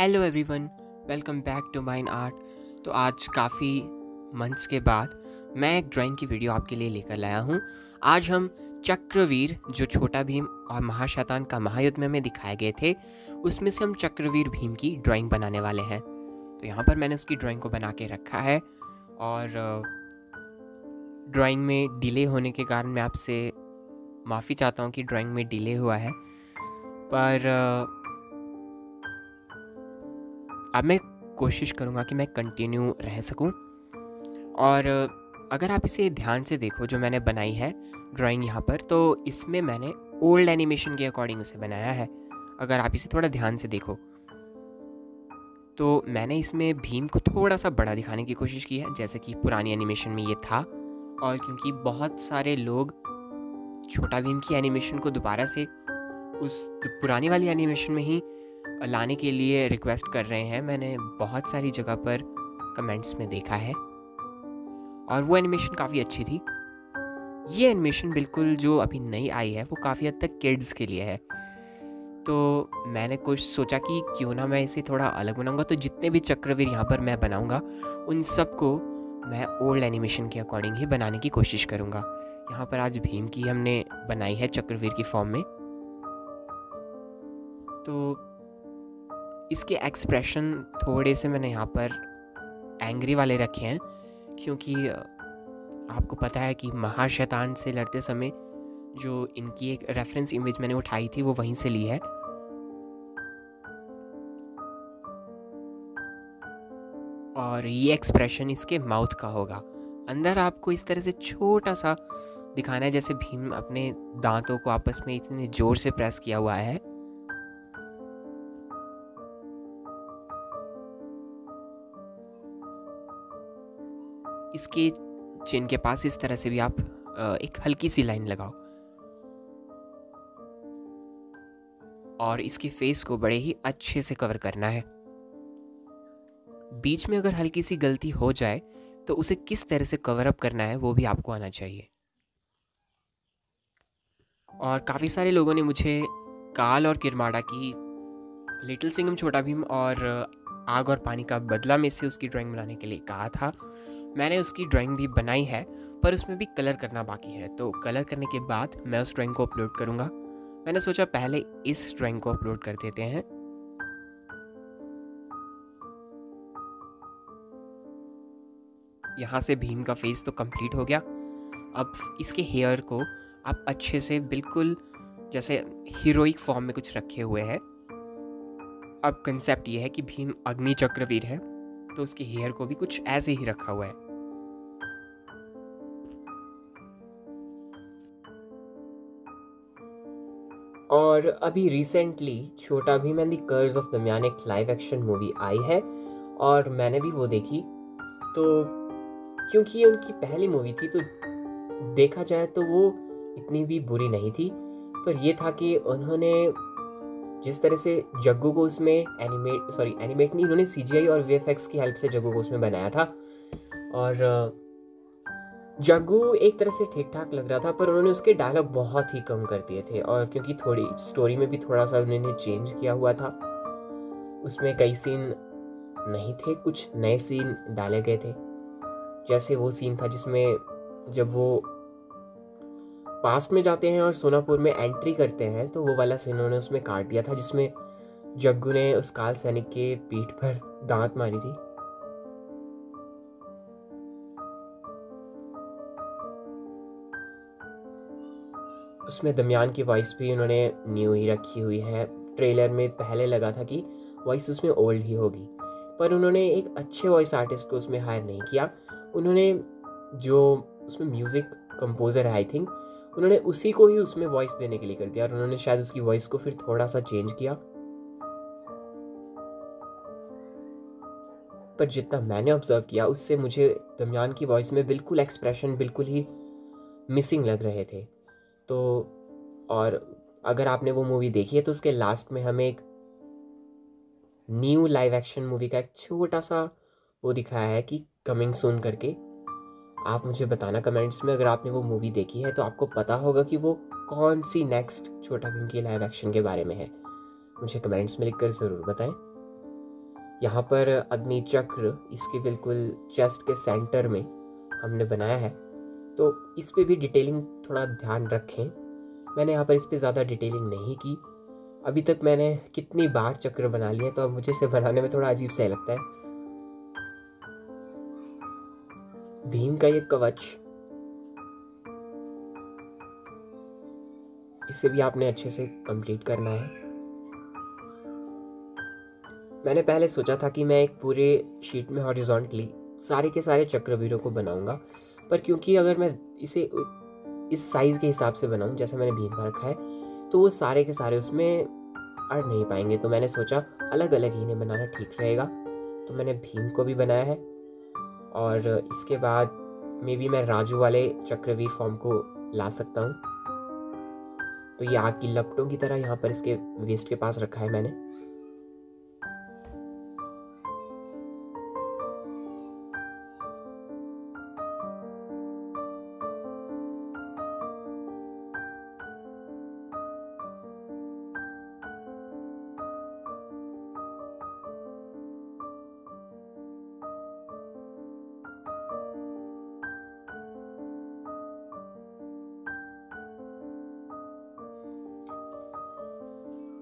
Hello everyone welcome back to mine art तो आज काफ़ी मंथ्स के बाद मैं एक ड्राइंग की वीडियो आपके लिए लेकर लाया हूँ। आज हम चक्रवीर, जो छोटा भीम और महाशैतान का महायुद्ध में हमें दिखाए गए थे, उसमें से हम चक्रवीर भीम की ड्राइंग बनाने वाले हैं। तो यहाँ पर मैंने उसकी ड्राइंग को बना के रखा है और ड्राइंग में डिले होने के कारण मैं आपसे माफ़ी चाहता हूँ कि ड्राइंग में डिले हुआ है। पर अब मैं कोशिश करूँगा कि मैं कंटिन्यू रह सकूँ। और अगर आप इसे ध्यान से देखो, जो मैंने बनाई है ड्राइंग यहाँ पर तो इसमें मैंने ओल्ड एनिमेशन के अकॉर्डिंग उसे बनाया है। अगर आप इसे थोड़ा ध्यान से देखो तो मैंने इसमें भीम को थोड़ा सा बड़ा दिखाने की कोशिश की है, जैसे कि पुरानी एनिमेशन में ये था। और क्योंकि बहुत सारे लोग छोटा भीम की एनिमेशन को दोबारा से उस पुरानी वाली एनिमेशन में ही लाने के लिए रिक्वेस्ट कर रहे हैं। मैंने बहुत सारी जगह पर कमेंट्स में देखा है। और वो एनिमेशन काफ़ी अच्छी थी। ये एनिमेशन बिल्कुल जो अभी नई आई है, वो काफ़ी हद तक किड्स के लिए है। तो मैंने कुछ सोचा कि क्यों ना मैं इसे थोड़ा अलग बनाऊँगा। तो जितने भी चक्रवीर यहाँ पर मैं बनाऊँगा, उन सबको मैं ओल्ड एनिमेशन के अकॉर्डिंग ही बनाने की कोशिश करूँगा। यहाँ पर आज भीम की हमने बनाई है चक्रवीर की फॉर्म में। तो इसके एक्सप्रेशन थोड़े से मैंने यहाँ पर एंग्री वाले रखे हैं, क्योंकि आपको पता है कि महाशैतान से लड़ते समय जो इनकी एक रेफरेंस इमेज मैंने उठाई थी वो वहीं से ली है। और ये एक्सप्रेशन इसके माउथ का होगा। अंदर आपको इस तरह से छोटा सा दिखाना है, जैसे भीम अपने दांतों को आपस में इतने ज़ोर से प्रेस किया हुआ है। इसके चिन के पास इस तरह से भी आप एक हल्की सी लाइन लगाओ। और इसके फेस को बड़े ही अच्छे से कवर करना है। बीच में अगर हल्की सी गलती हो जाए तो उसे किस तरह से कवर अप करना है, वो भी आपको आना चाहिए। और काफ़ी सारे लोगों ने मुझे काल और किरमाड़ा की लिटिल सिंगम छोटा भीम और आग और पानी का बदला में से उसकी ड्राइंग बनाने के लिए कहा था। मैंने उसकी ड्राइंग भी बनाई है, पर उसमें भी कलर करना बाकी है। तो कलर करने के बाद मैं उस ड्राइंग को अपलोड करूँगा। मैंने सोचा पहले इस ड्राइंग को अपलोड कर देते हैं। यहाँ से भीम का फेस तो कंप्लीट हो गया। अब इसके हेयर को आप अच्छे से बिल्कुल जैसे हीरोइक फॉर्म में कुछ रखे हुए हैं। अब कंसेप्ट ये है कि भीम अग्नि चक्रवीर है। तो उसके हेयर को भी कुछ ऐसे ही रखा हुआ है। और अभी रिसेंटली छोटा भी मैंने कर्ज ऑफ़ दमियान एक लाइव एक्शन मूवी आई है और मैंने भी वो देखी। तो क्योंकि ये उनकी पहली मूवी थी तो देखा जाए तो वो इतनी भी बुरी नहीं थी, पर ये था कि उन्होंने जिस तरह से जग्गू को उसमें एनिमेट सॉरी एनिमेट नहीं, उन्होंने सीजीआई और वीएफएक्स की हेल्प से जग्गू को उसमें बनाया था। और जग्गू एक तरह से ठीक ठाक लग रहा था, पर उन्होंने उसके डायलॉग बहुत ही कम कर दिए थे और क्योंकि थोड़ी स्टोरी में भी थोड़ा सा उन्होंने चेंज किया हुआ था। उसमें कई सीन नहीं थे, कुछ नए सीन डाले गए थे। जैसे वो सीन था जिसमें जब वो पास में जाते हैं और सोनापुर में एंट्री करते हैं तो वो वाला सीन उन्होंने उसमें काट दिया था, जिसमें जग्गू ने उस काल सैनिक के पीठ पर दांत मारी थी। उसमें दमियान की वॉइस भी उन्होंने न्यू ही रखी हुई है। ट्रेलर में पहले लगा था कि वॉइस उसमें ओल्ड ही होगी, पर उन्होंने एक अच्छे वॉइस आर्टिस्ट को उसमें हायर नहीं किया। उन्होंने जो उसमें म्यूज़िक कंपोज़र है आई थिंक उन्होंने उसी को ही उसमें वॉइस देने के लिए कर दिया और उन्होंने शायद उसकी वॉइस को फिर थोड़ा सा चेंज किया। पर जितना मैंने ऑब्ज़र्व किया, उससे मुझे दमियान की वॉइस में बिल्कुल एक्सप्रेशन बिल्कुल ही मिसिंग लग रहे थे। तो और अगर आपने वो मूवी देखी है तो उसके लास्ट में हमें एक न्यू लाइव एक्शन मूवी का एक छोटा सा वो दिखाया है कि कमिंग सून करके। आप मुझे बताना कमेंट्स में, अगर आपने वो मूवी देखी है तो आपको पता होगा कि वो कौन सी नेक्स्ट छोटा भीम की लाइव एक्शन के बारे में है। मुझे कमेंट्स में लिखकर ज़रूर बताएँ। यहाँ पर अग्नि चक्र इसके बिल्कुल चेस्ट के सेंटर में हमने बनाया है। तो इस पर भी डिटेलिंग थोड़ा ध्यान रखें। मैंने यहाँ पर इस पर ज़्यादा डिटेलिंग नहीं की। अभी तक मैंने कितनी बार चक्र बना लिए तो अब मुझे इसे बनाने में थोड़ा अजीब सा लगता है। भीम का ये कवच। इसे भी आपने अच्छे से कंप्लीट करना है। मैंने पहले सोचा था कि मैं एक पूरे शीट में हॉरिजॉन्टली सारे के सारे चक्रवीरों को बनाऊँगा, पर क्योंकि अगर मैं इसे इस साइज़ के हिसाब से बनाऊँ, जैसे मैंने भीम का रखा है तो वो सारे के सारे उसमें अड़ नहीं पाएँगे। तो मैंने सोचा अलग अलग इन्हें बनाना ठीक रहेगा। तो मैंने भीम को भी बनाया है। और इसके बाद मे बी मैं राजू वाले चक्रवीर फॉर्म को ला सकता हूँ। तो ये आग की लपटों की तरह यहाँ पर इसके वेस्ट के पास रखा है मैंने।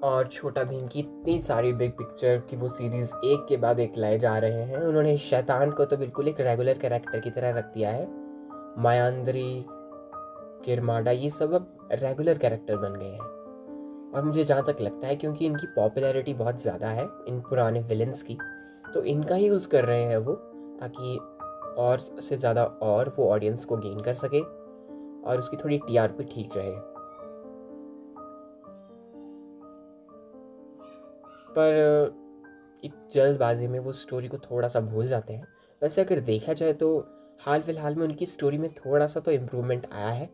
और छोटा भीम की इतनी सारी बिग पिक्चर की वो सीरीज़ एक के बाद एक लाए जा रहे हैं। उन्होंने शैतान को तो बिल्कुल एक रेगुलर कैरेक्टर की तरह रख दिया है। मायांद्री किरमाडा, ये सब अब रेगुलर कैरेक्टर बन गए हैं। और मुझे जहाँ तक लगता है क्योंकि इनकी पॉपुलैरिटी बहुत ज़्यादा है, इन पुराने विलन्स की तो इनका ही यूज़ कर रहे हैं वो, ताकि और से ज़्यादा और वो ऑडियंस को गेन कर सके और उसकी थोड़ी टीआरपी ठीक रहे। पर एक जल्दबाजी में वो स्टोरी को थोड़ा सा भूल जाते हैं। वैसे अगर देखा जाए तो हाल फ़िलहाल में उनकी स्टोरी में थोड़ा सा तो इम्प्रूवमेंट आया है,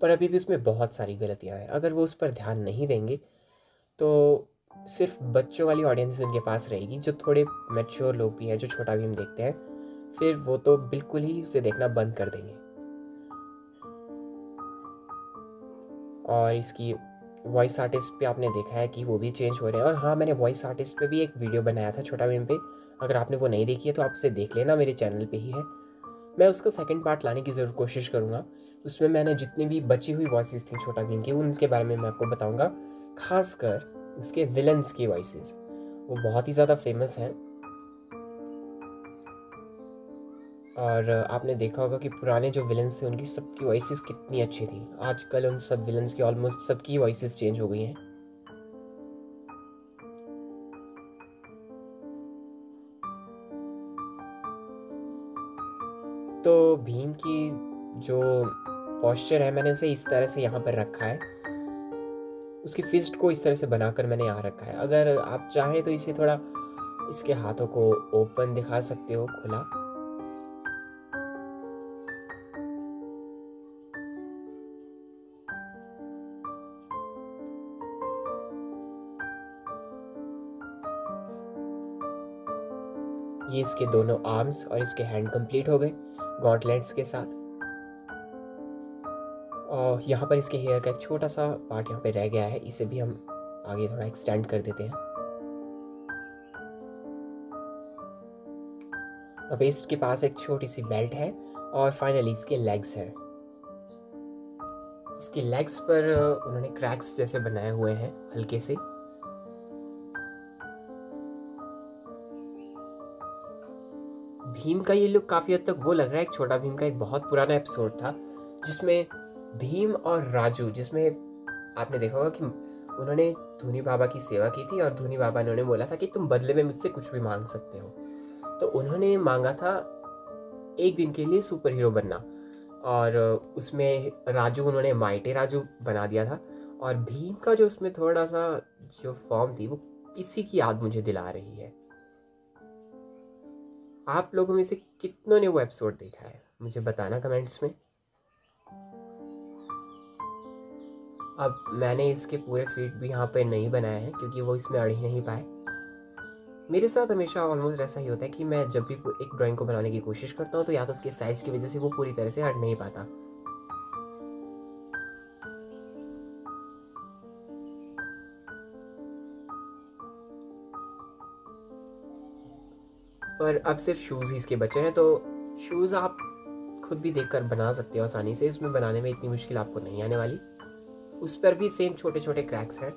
पर अभी भी उसमें बहुत सारी गलतियाँ हैं। अगर वो उस पर ध्यान नहीं देंगे तो सिर्फ़ बच्चों वाली ऑडियंस उनके पास रहेगी, जो थोड़े मेच्योर लोग भी हैं, जो छोटा भीम देखते हैं, फिर वो तो बिल्कुल ही उसे देखना बंद कर देंगे। और इसकी वॉइस आर्टिस्ट पे आपने देखा है कि वो भी चेंज हो रहे हैं। और हाँ मैंने वॉइस आर्टिस्ट पे भी एक वीडियो बनाया था छोटा भीम पे। अगर आपने वो नहीं देखी है तो आप उसे देख लेना, मेरे चैनल पे ही है। मैं उसका सेकंड पार्ट लाने की ज़रूर कोशिश करूँगा। उसमें मैंने जितनी भी बची हुई वॉइस थी छोटा भीम की, उनके बारे में मैं आपको बताऊँगा। खासकर उसके विलन्स की वॉइस वो बहुत ही ज़्यादा फ़ेमस हैं। और आपने देखा होगा कि पुराने जो विलन्स थे, उनकी सबकी वॉइस कितनी अच्छी थी। आजकल उन सब विलन्स की ऑलमोस्ट सबकी वॉइस चेंज हो गई हैं। तो भीम की जो पॉस्चर है, मैंने उसे इस तरह से यहाँ पर रखा है। उसकी फिस्ट को इस तरह से बनाकर मैंने यहाँ रखा है। अगर आप चाहें तो इसे थोड़ा इसके हाथों को ओपन दिखा सकते हो खुला। ये इसके दोनों आर्म्स और इसके हैंड कंप्लीट हो गए गॉन्टलेट्स के साथ। और यहाँ पर इसके हेयर का एक छोटा सा पार्ट यहाँ पे रह गया है, इसे भी हम आगे थोड़ा एक्सटेंड कर देते हैं। वेस्ट के पास एक छोटी सी बेल्ट है और फाइनली इसके लेग्स हैं। इसके लेग्स पर, उन्होंने क्रैक्स जैसे बनाए हुए हैं, हल्के से। भीम का ये लुक काफ़ी हद तक वो लग रहा है, एक छोटा भीम का एक बहुत पुराना एपिसोड था, जिसमें भीम और राजू, जिसमें आपने देखा होगा कि उन्होंने धोनी बाबा की सेवा की थी और धोनी बाबा ने उन्हें बोला था कि तुम बदले में मुझसे कुछ भी मांग सकते हो। तो उन्होंने मांगा था एक दिन के लिए सुपर हीरो बनना और उसमें राजू, उन्होंने माइटे राजू बना दिया था और भीम का जो उसमें थोड़ा सा जो फॉर्म थी, वो इसी की याद मुझे दिला रही है। आप लोगों में से कितनों ने वो एपिसोड देखा है? मुझे बताना कमेंट्स में। अब मैंने इसके पूरे फ़ीड भी यहाँ पे नहीं बनाए हैं, क्योंकि वो इसमें अड़ ही नहीं पाए। मेरे साथ हमेशा ऑलमोस्ट ऐसा ही होता है कि मैं जब भी एक ड्राइंग को बनाने की कोशिश करता हूँ तो या तो उसके साइज़ की वजह से वो पूरी तरह से अड़ नहीं पाता। पर अब सिर्फ़ शूज़ ही इसके बचे हैं तो शूज़ आप खुद भी देखकर बना सकते हो आसानी से। उसमें बनाने में इतनी मुश्किल आपको नहीं आने वाली। उस पर भी सेम छोटे छोटे क्रैक्स हैं।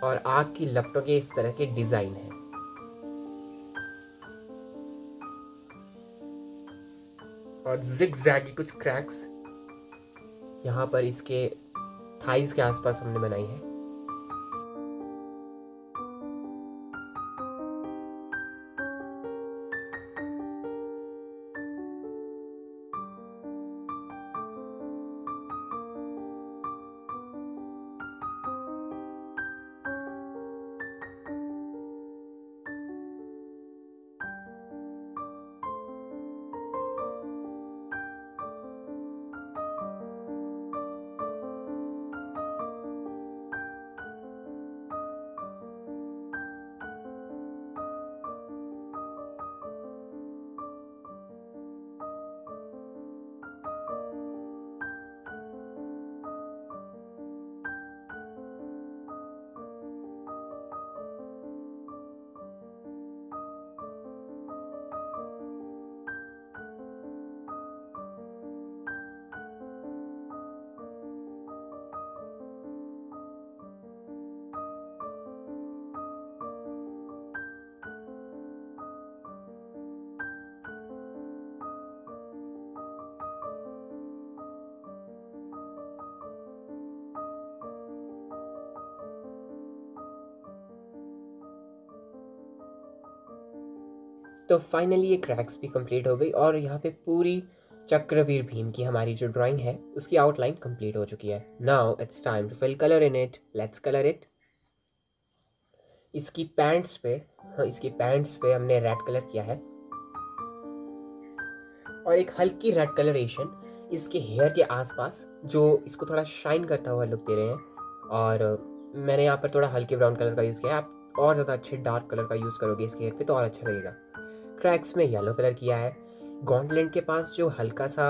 और आग की लपटों के इस तरह के डिज़ाइन हैं। और जिग जैगी कुछ क्रैक्स यहाँ पर इसके थाइस के आसपास हमने बनाई है। तो फाइनली ये क्रैक्स भी कंप्लीट हो गई और यहाँ पे पूरी चक्रवीर भीम की हमारी जो ड्राइंग है, उसकी आउटलाइन कंप्लीट हो चुकी है। Now it's time to fill colour in it let's colour it इसकी पैंट्स पे हाँ इसकी पैंट्स पे हमने रेड कलर किया है। और एक हल्की रेड कलरेशन इसके हेयर के आसपास, जो इसको थोड़ा शाइन करता हुआ लुक दे रहे हैं। और मैंने यहाँ पर थोड़ा हल्के ब्राउन कलर का यूज़ किया है। आप और ज़्यादा अच्छे डार्क कलर का यूज़ करोगे इसके हेयर पे तो और अच्छा लगेगा। क्रैक्स में येलो कलर किया है। गॉन्टलेंट के पास जो हल्का सा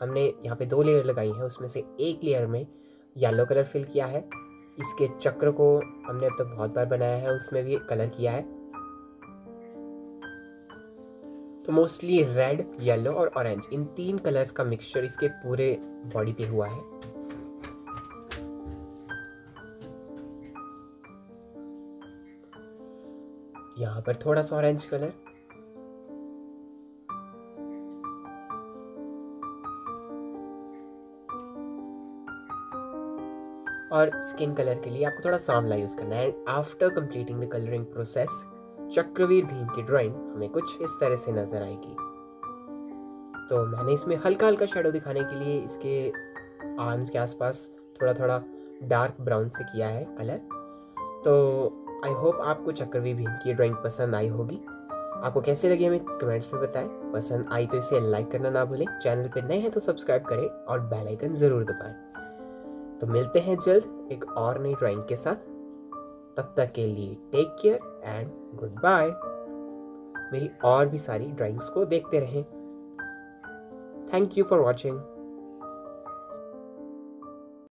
हमने यहाँ पे दो लेयर लगाई हैं, उसमें से एक लेयर में येलो कलर फिल किया है। इसके चक्र को हमने अब तक बहुत बार बनाया है, उसमें भी कलर किया है। तो मोस्टली रेड येलो और ऑरेंज इन तीन कलर्स का मिक्सचर इसके पूरे बॉडी पे हुआ है। यहाँ पर थोड़ा सा ऑरेंज कलर और स्किन कलर के लिए आपको थोड़ा सांवला यूज़ करना है। And after completing the colouring process Chakraveer Bheem की ड्राइंग हमें कुछ इस तरह से नज़र आएगी। तो मैंने इसमें हल्का हल्का शेडो दिखाने के लिए इसके आर्म्स के आसपास थोड़ा थोड़ा डार्क ब्राउन से किया है कलर तो आई होप आपको चक्रवीर भीम की ड्राइंग पसंद आई होगी। आपको कैसे लगी हमें कमेंट्स में बताएँ। पसंद आई तो इसे लाइक करना ना भूलें। चैनल पर नए हैं तो सब्सक्राइब करें और बेल आइकन ज़रूर दबाएँ। तो मिलते हैं जल्द एक और नई ड्राइंग के साथ। तब तक के लिए take care and goodbye मेरी और भी सारी ड्राइंग्स को देखते रहें। Thank you for watching